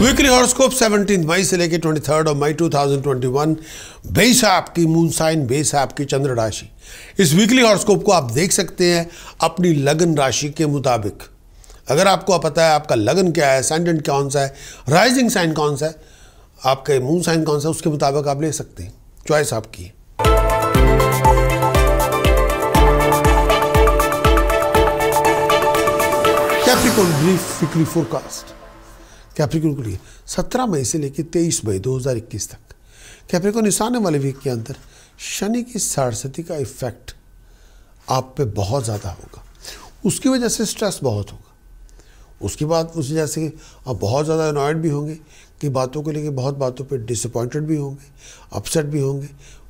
Weekly horoscope 17 मई से लेकर 23 of May 2021 base आपकी मून साइन बेस आपकी चंद्र राशि। इस वीकली हॉरोस्कोप को आप देख सकते हैं अपनी लगन राशि के मुताबिक। अगर आपको पता है आपका लगन क्या है सेंडेंट कौन सा है राइजिंग साइन कौन सा है, आपके मून साइन कौन सा है, उसके मुताबिक आप ले सकते हैं। चॉइस आपकी है। Capricorn brief weekly forecast Capricorn के लिए। 17 मई से लेकर 23 मई 2021 तक। कैप्रिकॉन इस आने वाले वीक के अंदर शनि की सारस्वती का इफ़ेक्ट आप पे बहुत ज़्यादा होगा। उसकी वजह से स्ट्रेस बहुत होगा। उसके बाद उस वजह से आप बहुत ज़्यादा अनॉयड भी होंगे, कि बातों को लेकर बहुत बातों पे डिसअपॉइंटेड भी होंगे अपसेट भी होंगे,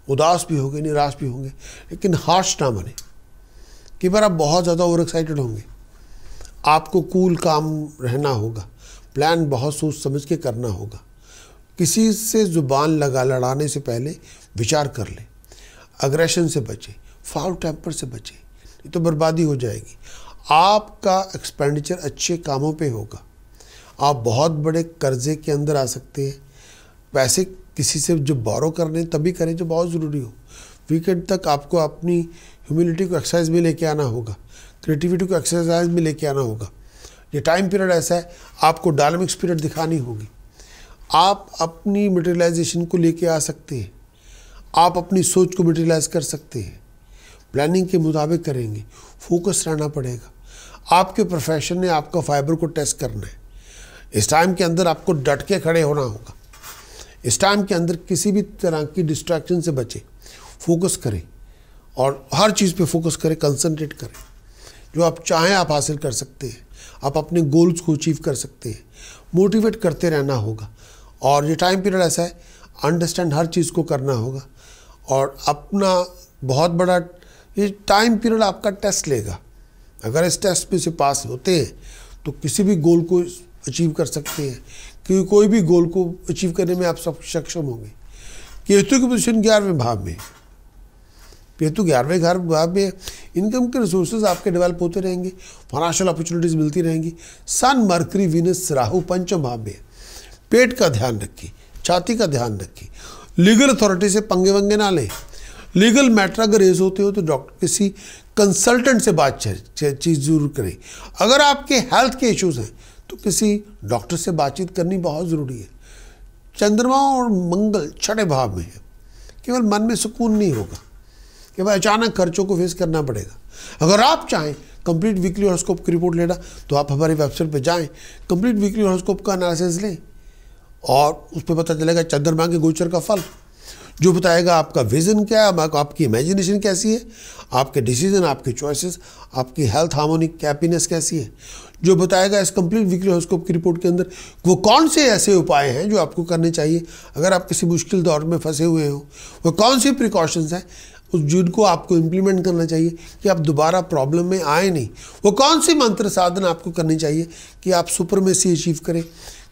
उदास भी होंगे, निराश भी होंगे। लेकिन हार्श ना बने कि बार आप बहुत ज़्यादा ओवर एक्साइटेड होंगे। आपको कूल काम रहना होगा। प्लान बहुत सोच समझ के करना होगा। किसी से ज़ुबान लगा लड़ाने से पहले विचार कर ले। अग्रेशन से बचे फाउल टेम्पर से बचे, ये तो बर्बादी हो जाएगी। आपका एक्सपेंडिचर अच्छे कामों पे होगा। आप बहुत बड़े कर्जे के अंदर आ सकते हैं। पैसे किसी से जो बोरो करने तभी करें जो बहुत ज़रूरी हो। वीकेंड तक आपको अपनी ह्यूमिलिटी को एक्सरसाइज में लेके आना होगा। क्रिएटिविटी को एक्सरसाइज में लेके आना होगा। ये टाइम पीरियड ऐसा है, आपको डायनामिक पीरियड दिखानी होगी। आप अपनी मटेरियलाइजेशन को लेके आ सकते हैं। आप अपनी सोच को मटेरियलाइज कर सकते हैं। प्लानिंग के मुताबिक करेंगे। फोकस रहना पड़ेगा। आपके प्रोफेशन ने आपका फाइबर को टेस्ट करना है। इस टाइम के अंदर आपको डट के खड़े होना होगा। इस टाइम के अंदर किसी भी तरह की डिस्ट्रैक्शन से बचें। फोकस करें। और हर चीज़ पे फोकस करें कंसंट्रेट करें। जो आप चाहें आप हासिल कर सकते हैं। आप अपने गोल्स को अचीव कर सकते हैं। मोटिवेट करते रहना होगा। और ये टाइम पीरियड ऐसा है अंडरस्टैंड हर चीज़ को करना होगा। और अपना बहुत बड़ा, ये टाइम पीरियड आपका टेस्ट लेगा। अगर इस टेस्ट में से पास होते हैं तो किसी भी गोल को अचीव कर सकते हैं। क्योंकि कोई भी गोल को अचीव करने में आप सब सक्षम होंगे। केतु की पोजिशन ग्यारहवें भाव में। केतु ग्यारहवें घर भाव में इनकम के रिसोर्सेज आपके डेवलप होते रहेंगे फाइनेंशियल अपॉर्चुनिटीज़ मिलती रहेंगी। सन मरकरी विनस राहु पंचम भाव में। पेट का ध्यान रखिए, छाती का ध्यान रखिए। लीगल अथॉरिटी से पंगे वंगे ना लें। लीगल मैटर अगर रेज होते हो तो डॉक्टर किसी कंसल्टेंट से बात चीज़ ज़रूर करें। अगर आपके हेल्थ के इश्यूज़ हैं तो किसी डॉक्टर से बातचीत करनी बहुत ज़रूरी है। चंद्रमा और मंगल छठे भाव में है। केवल मन में सुकून नहीं होगा। कि भाई अचानक खर्चों को फेस करना पड़ेगा। अगर आप चाहें कंप्लीट वीकली हॉरोस्कोप की रिपोर्ट लेना तो आप हमारी वेबसाइट पर जाएँ कंप्लीट वीकली हॉरोस्कोप का एनालिसिस लें और उस पर पता चलेगा चंद्रमा के गोचर का फल, जो बताएगा आपका विजन क्या है आपकी इमेजिनेशन कैसी है, आपके डिसीज़न आपके चॉइसेस आपकी हेल्थ हार्मोनिक हैप्पीनेस कैसी है। जो बताएगा इस कंप्लीट वीकली हॉरोस्कोप की रिपोर्ट के अंदर, वो कौन से ऐसे उपाय हैं जो आपको करने चाहिए? अगर आप किसी मुश्किल दौर में फंसे हुए हो, वो कौन सी प्रिकॉशंस हैं? उस जिनको आपको इम्प्लीमेंट करना चाहिए कि आप दोबारा प्रॉब्लम में आए नहीं। वो कौन सी मंत्र साधना आपको करनी चाहिए कि आप सुपरमेसी अचीव करें,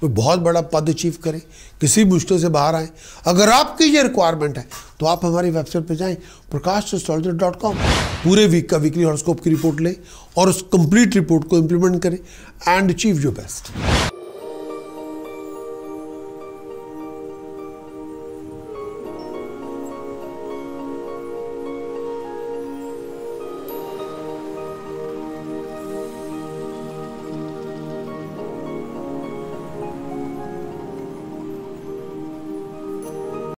कोई बहुत बड़ा पद अचीव करें, किसी मुश्किल से बाहर आए। अगर आपकी ये रिक्वायरमेंट है तो आप हमारी वेबसाइट पर जाएँ, प्रकाश डॉट कॉम पूरे वीक का वीकली हॉरोस्कोप की रिपोर्ट लें और उस कंप्लीट रिपोर्ट को इम्प्लीमेंट करें एंड अचीव योर बेस्ट